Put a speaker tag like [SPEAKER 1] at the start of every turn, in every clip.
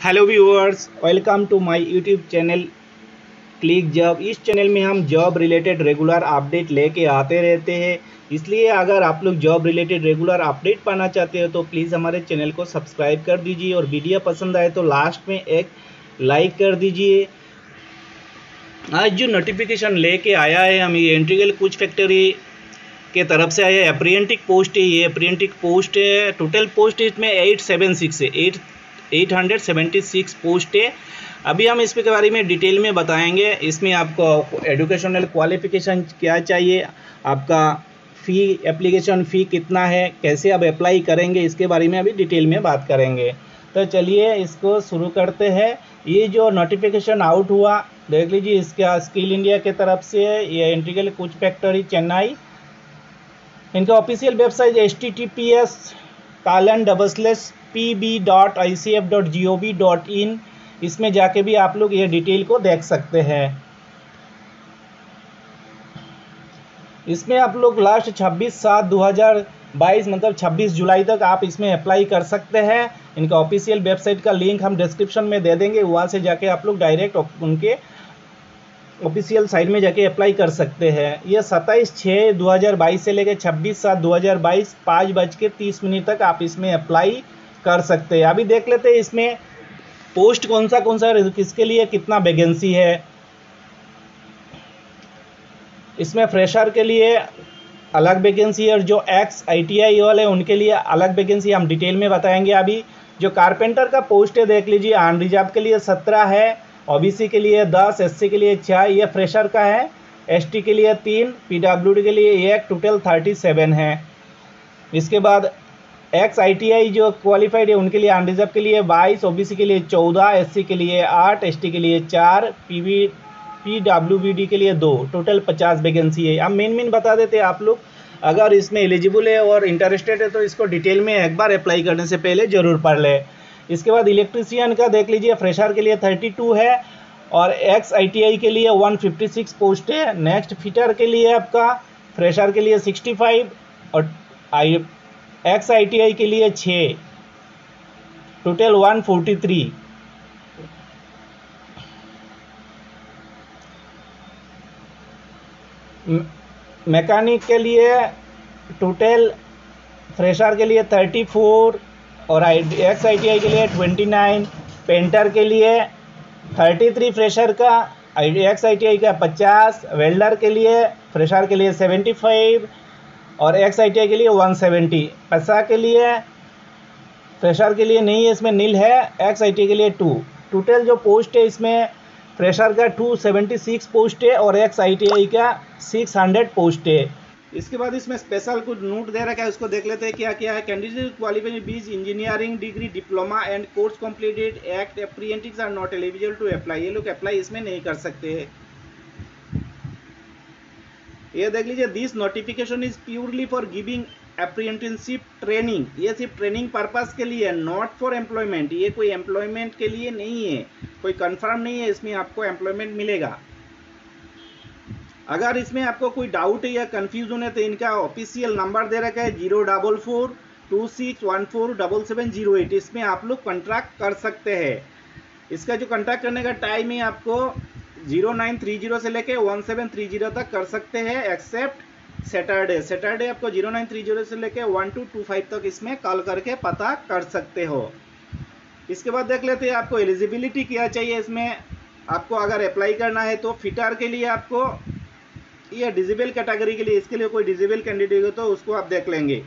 [SPEAKER 1] Hello viewers welcome to my YouTube channel click job इस channel में हम job related regular update लेके आते रहते हैं। इसलिए अगर आप लोग जॉब रिलेटेड रेगुलर अपडेट पाना चाहते हो तो प्लीज़ हमारे चैनल को सब्सक्राइब कर दीजिए और वीडियो पसंद आए तो लास्ट में एक लाइक कर दीजिए। आज जो नोटिफिकेशन लेके आया है, हम ये एंट्रीगल कुछ फैक्ट्री के तरफ़ से आया अप्रियंटिक पोस्ट है ये। अप्रियंटिक पोस्ट है। टोटल पोस्ट इसमें एट सेवन सिक्स है। Eight eight hundred seventy six post है। अभी हम इसके बारे में डिटेल में बताएँगे। इसमें आपको एजुकेशनल क्वालिफिकेशन क्या चाहिए, आपका फ़ी, एप्लीकेशन फ़ी कितना है, कैसे आप अप्लाई करेंगे, इसके बारे में अभी डिटेल में बात करेंगे। तो चलिए इसको शुरू करते हैं। ये जो नोटिफिकेशन आउट हुआ, देख लीजिए इसका स्किल इंडिया के तरफ़ से ये इंटीगल कुछ फैक्ट्री चेन्नई इनका official website H T T P S colon double slash P B dot I C F dot G O V dot in. इसमें जाके भी आप लोग ये डिटेल को देख सकते हैं। इसमें आप लोग लास्ट 26 सात 2022 मतलब 26 जुलाई तक आप इसमें अप्लाई कर सकते हैं। इनका ऑफिशियल वेबसाइट का लिंक हम डिस्क्रिप्शन में दे देंगे। वहाँ से जाके आप लोग डायरेक्ट उनके ऑफिशियल साइट में जाके अप्लाई कर सकते हैं। ये सत्ताईस छः दो हज़ार बाईस से लेकर छब्बीस सात दो हज़ार बाईस पाँच बज के तीस मिनट तक आप इसमें अप्लाई कर सकते हैं। अभी देख लेते हैं इसमें पोस्ट कौन सा कौन सा किसके लिए कितना वैकेंसी है। इसमें फ्रेशर के लिए अलग वैकेंसी है और जो एक्स आई वाले उनके लिए अलग वैकेंसी हम डिटेल में बताएँगे अभी। जो कारपेंटर का पोस्ट है, देख लीजिए आन रिज़र्व के लिए सत्रह है। ओबीसी के लिए दस, एससी के लिए छः ये फ्रेशर का है। एसटी के लिए तीन, पीडब्ल्यूडी के लिए एक, टोटल थर्टी सेवन है। इसके बाद एक्स आई जो क्वालिफाइड है, उनके लिए अनरिजर्व के लिए बाईस, ओबीसी के लिए चौदह, एससी के लिए आठ, एसटी के लिए चार पी डी के लिए दो, टोटल पचास वैकेंसी है। अब मेन मेन बता देते आप लोग, अगर इसमें एलिजिबल है और इंटरेस्टेड है तो इसको डिटेल में एक बार अप्लाई करने से पहले ज़रूर पढ़ ले। इसके बाद इलेक्ट्रीशियन का देख लीजिए फ्रेशर के लिए थर्टी टू है और एक्स आई टी आई के लिए वन फिफ्टी सिक्स पोस्ट है। नेक्स्ट फिटर के लिए आपका फ्रेशर के लिए सिक्सटी फाइव और आई एक्स आई टी आई के लिए छः total one forty three mechanic के लिए टोटल फ्रेशर के लिए थर्टी फोर और आई एक्स आई के लिए ट्वेंटी नाइन पेंटर के लिए थर्टी थ्री फ्रेशर का आई एक्स आई का पचास वेल्डर के लिए फ्रेशर के लिए सेवेंटी फाइव और एक्स आई के लिए वन सेवेंटी पैसा के लिए फ्रेशर के लिए नहीं है इसमें नील है एक्स आई के लिए टू टोटल जो पोस्ट है, इसमें फ्रेशर का टू सेवेंटी सिक्स पोस्ट है, और एक्स आई का सिक्स हंड्रेड पोस्ट है. इसके बाद इसमें स्पेशल कुछ नोट दे रखा है, उसको देख लेते हैं क्या क्या है। Candidate qualified BE engineering degree diploma and course completed act apprentices are not eligible to apply ये लोग अप्लाई इसमें नहीं कर सकते हैं। ये देख लीजिए this notification is purely for giving apprenticeship training ये सिर्फ़ ट्रेनिंग पर्पज के लिए नॉट फॉर एम्प्लॉयमेंट ये कोई एम्प्लॉयमेंट के लिए नहीं है। कोई कंफर्म नहीं है, इसमें आपको एम्प्लॉयमेंट मिलेगा। अगर इसमें आपको कोई डाउट है या कन्फ्यूज़न है तो इनका ऑफिशियल नंबर दे रखा है zero double four two six one four double seven zero eight इसमें आप लोग कॉन्ट्रैक्ट कर सकते हैं। इसका जो कॉन्ट्रैक्ट करने का टाइम है, आपको ज़ीरो नाइन थ्री ज़ीरो से लेके वन सेवन थ्री ज़ीरो तक कर सकते हैं एक्सेप्ट सैटरडे सैटरडे आपको ज़ीरो नाइन थ्री ज़ीरो से लेके वन टू टू फाइव तक इसमें कॉल करके पता कर सकते हो। इसके बाद देख लेते हैं, आपको एलिजिबिलिटी क्या चाहिए इसमें। आपको अगर अप्लाई करना है तो फिटर के लिए आपको ये डिजेबल कैटेगरी के लिए, इसके लिए कोई डिजेबल कैंडिडेट हो तो उसको आप देख लेंगे।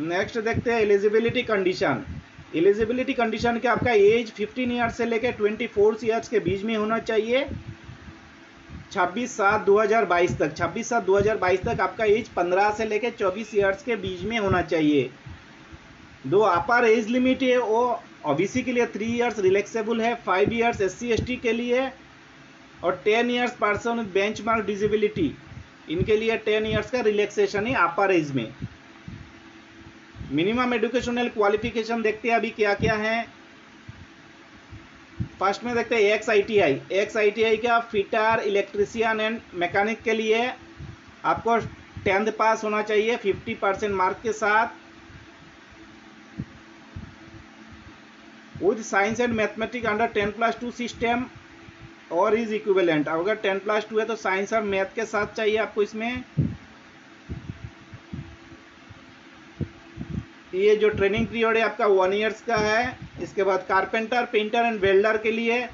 [SPEAKER 1] नेक्स्ट देखते हैं एलिजिबिलिटी कंडीशन एलिजिबिलिटी कंडीशन के आपका एज 15 ईयर्स से लेकर 24 ईयर्स के बीच में होना चाहिए। 26 सात 2022 तक 26 सात 2022 तक आपका एज 15 से लेकर 24 ईयर्स के बीच में होना चाहिए। दो अपर एज लिमिट है, वो ओबीसी के लिए थ्री ईयर्स रिलैक्सेबल है फाइव ईयर्स एस सी के लिए और ten years person with benchmark disability इनके लिए टेन ईयर्स का रिलैक्सेशन है अपर एज में। मिनिमम एजुकेशनल क्वालिफिकेशन देखते हैं अभी क्या क्या है। फ़र्स्ट में देखते हैं X I T I X I T I का फिटर इलेक्ट्रिशियन एंड मैकेनिक के लिए आपको टेंथ पास होना चाहिए फिफ्टी परसेंट मार्क के साथ। With science and mathematic under ten plus two system और इज़ इक्विवेलेंट अगर टेन प्लस टू है तो साइंस और मैथ के साथ चाहिए आपको इसमें। ये जो ट्रेनिंग पीरियड है, आपका वन ईयर्स का है। इसके बाद कारपेंटर पेंटर एंड वेल्डर के लिए।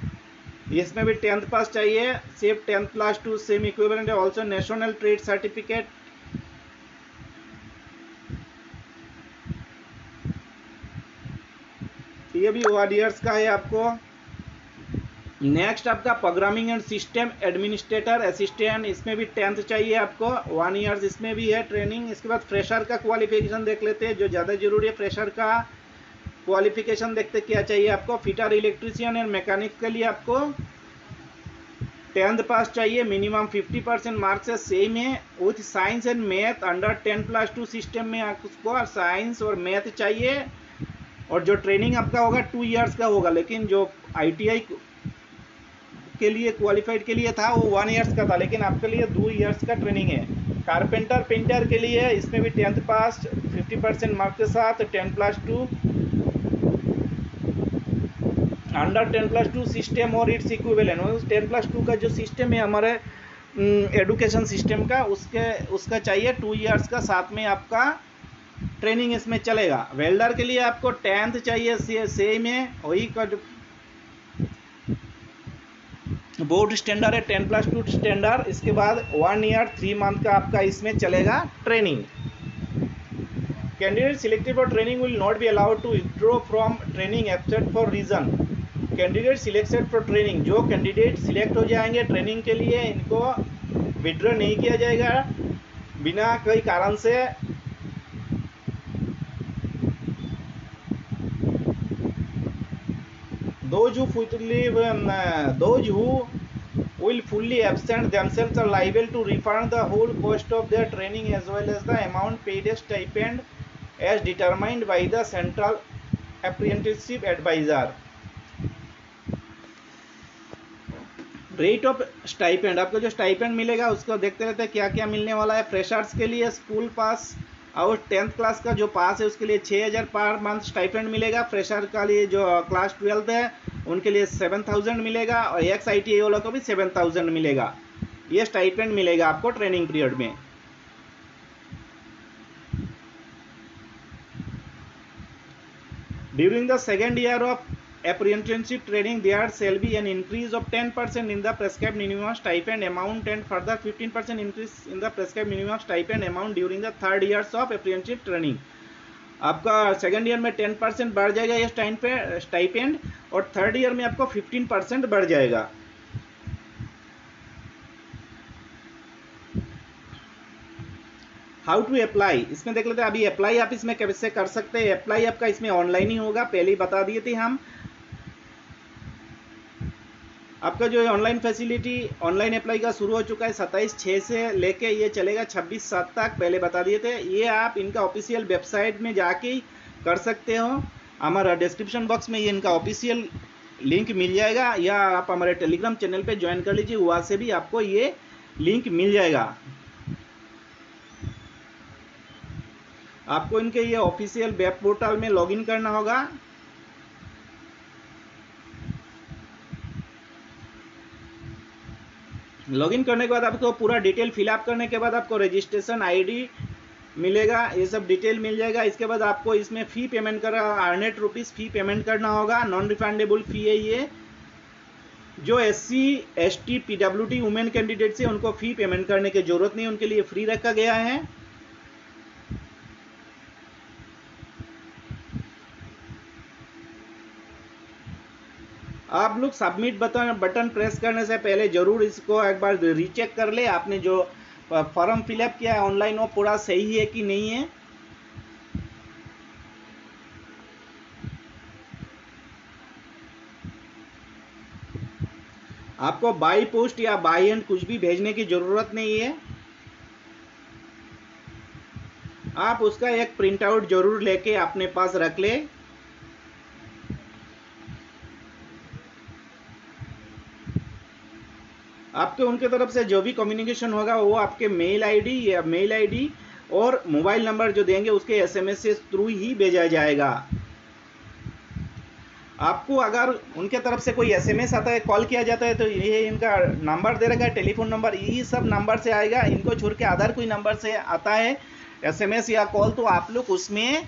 [SPEAKER 1] इसमें भी टेंथ पास चाहिए। सिर्फ़ tenth plus two same equivalent है। ऑल्सो नेशनल ट्रेड सर्टिफिकेट ये भी वन ईयर्स का है आपको। नेक्स्ट आपका programming and system administrator assistant इसमें भी टेंथ चाहिए आपको। वन ईयर्स इसमें भी है ट्रेनिंग इसके बाद फ्रेशर का क्वालिफिकेशन देख लेते हैं। जो ज़्यादा ज़रूरी है फ्रेशर का क्वालिफिकेशन देखते क्या चाहिए आपको। फिटर इलेक्ट्रीशियन एंड मैकेनिक के लिए आपको टेंथ पास चाहिए। मिनिमम फिफ्टी परसेंट मार्क्स है सेम है। With science and math under ten plus two system में आपको साइंस और मैथ चाहिए। और जो ट्रेनिंग आपका होगा टू इयर्स का होगा। लेकिन जो आईटीआई के लिए क्वालिफाइड के लिए था, वो वन ईयर्स का था, लेकिन आपके लिए दो ईयर्स का ट्रेनिंग है। कारपेंटर पेंटर के लिए इसमें भी tenth pass fifty percent marks के साथ ten plus two under ten plus two system और it's equivalent ten plus two का जो सिस्टम है हमारे एडुकेशन सिस्टम का, उसके, उसका चाहिए टू इयर्स का साथ में आपका ट्रेनिंग इसमें चलेगा। वेल्डर के लिए आपको टेंथ चाहिए सेम है, वही का बोर्ड स्टैंडर्ड है, टेन प्लस टू स्टैंडर्ड। इसके बाद वन ईयर थ्री मंथ का आपका इसमें चलेगा training candidate selected for training will not be allowed to withdraw from training except for reason candidate selected for training जो कैंडिडेट सिलेक्ट हो जाएँगे ट्रेनिंग के लिए, इनको विड्रॉ नहीं किया जाएगा। बिना कोई कारण से those who fully um, uh, those who will fully absent themselves are liable to refund the whole cost of their training as well as the amount paid as stipend as determined by the central apprenticeship advisor rate of stipend आपको जो stipend मिलेगा उसको देखते रहते हैं क्या क्या मिलने वाला है फ्रेशर्स के लिए स्कूल पास और टेंथ क्लास का जो पास है, उसके लिए छः हज़ार पर मंथ स्टाइपेंड मिलेगा। फ्रेशर का लिए जो क्लास ट्वेल्थ है, उनके लिए सेवन थाउज़ेंड मिलेगा और एक्स आई टी वालों को भी सेवन थाउज़ेंड मिलेगा। ये स्टाइपेंड मिलेगा आपको ट्रेनिंग पीरियड में। During the second year of apprenticeship training there shall be an increase of 10% in the prescribed minimum stipend amount and further 15% increase in the prescribed minimum stipend amount during the third years of apprenticeship training आपका second year में ten percent बढ़ जाएगा ये time पे stipend और third year में आपको fifteen percent बढ़ जाएगा हाउ टू अप्लाई इसमें देख लेते हैं अभी अप्लाई आप इसमें कैसे कर सकते हैं अप्लाई आपका इसमें ऑनलाइन ही होगा पहले ही बता दिए थे हम आपका जो ऑनलाइन फैसिलिटी ऑनलाइन अप्लाई का शुरू हो चुका है सत्ताईस छः से लेके ये चलेगा छब्बीस सात तक, पहले बता दिए थे। ये आप इनका ऑफिशियल वेबसाइट में जाके कर सकते हो। हमारा डिस्क्रिप्शन बॉक्स में ये इनका ऑफिशियल लिंक मिल जाएगा, या आप हमारे टेलीग्राम चैनल पे ज्वाइन कर लीजिए, वहाँ से भी आपको ये लिंक मिल जाएगा। आपको इनके ये ऑफिशियल वेब पोर्टल में लॉगिन करना होगा। लॉगिन करने के बाद आपको पूरा डिटेल फिलअप करने के बाद आपको रजिस्ट्रेशन आईडी मिलेगा, ये सब डिटेल मिल जाएगा। इसके बाद आपको इसमें फ़ी पेमेंट कर हंड्रेड रुपीज़ फ़ी पेमेंट करना होगा नॉन रिफंडेबल फ़ी है ये। जो S C S T P W T women candidate से उनको फ़ी पेमेंट करने की ज़रूरत नहीं, उनके लिए फ्री रखा गया है। आप लोग सबमिट बटन बटन प्रेस करने से पहले ज़रूर इसको एक बार रीचेक कर ले। आपने जो फॉर्म फिलअप किया है ऑनलाइन वो पूरा सही है कि नहीं है? आपको बाई पोस्ट या बाई एंड कुछ भी भेजने की ज़रूरत नहीं है। आप उसका एक प्रिंट आउट ज़रूर लेके अपने पास रख ले। आपके उनके तरफ़ से जो भी कम्युनिकेशन होगा, वो आपके मेल आईडी या मेल आईडी और मोबाइल नंबर जो देंगे, उसके एसएमएस से थ्रू ही भेजा जाएगा। आपको अगर उनके तरफ़ से कोई एसएमएस आता है कॉल किया जाता है तो ये इनका नंबर दे रखा है टेलीफोन नंबर यही सब नंबर से आएगा। इनको छोड़ के अदर कोई नंबर से आता है एसएमएस या कॉल तो आप लोग उसमें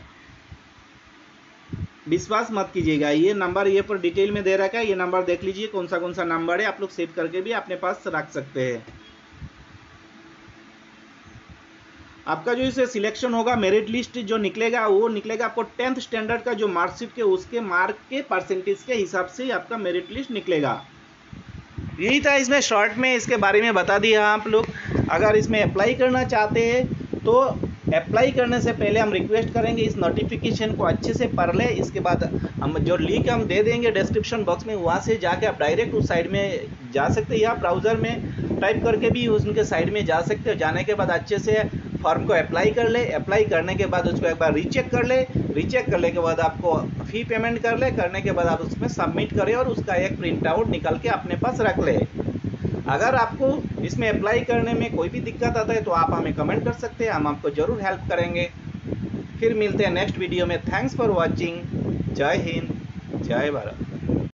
[SPEAKER 1] विश्वास मत कीजिएगा। ये नंबर ये पर डिटेल में दे रखा है। ये नंबर देख लीजिए कौन सा कौन सा नंबर है। आप लोग सेव करके भी अपने पास रख सकते हैं। आपका जो इसे सिलेक्शन होगा मेरिट लिस्ट जो निकलेगा, वो निकलेगा आपको टेंथ स्टैंडर्ड का जो मार्कशीट के, उसके मार्क के परसेंटेज के हिसाब से आपका मेरिट लिस्ट निकलेगा। यही था इसमें शॉर्ट में, इसके बारे में बता दिया आप लोग। अगर इसमें अप्लाई करना चाहते हैं तो अप्लाई करने से पहले हम रिक्वेस्ट करेंगे इस नोटिफिकेशन को अच्छे से पढ़ लें। इसके बाद हम जो लिंक हम दे देंगे डिस्क्रिप्शन बॉक्स में, वहाँ से जाके आप डायरेक्ट उस साइड में जा सकते हैं या ब्राउज़र में टाइप करके भी उनके साइड में जा सकते हो। जाने के बाद अच्छे से फॉर्म को अप्लाई कर ले। अप्लाई करने के बाद उसको एक बार रीचेक कर ले। रीचेक करने के बाद आपको फ़ी पेमेंट कर ले। करने के बाद आप उसमें सबमिट करें और उसका एक प्रिंट आउट निकल के अपने पास रख ले। अगर आपको इसमें अप्लाई करने में कोई भी दिक्कत आता है तो आप हमें कमेंट कर सकते हैं। हम आपको ज़रूर हेल्प करेंगे। फिर मिलते हैं नेक्स्ट वीडियो में। थैंक्स फॉर वॉचिंग जय हिंद। जय भारत।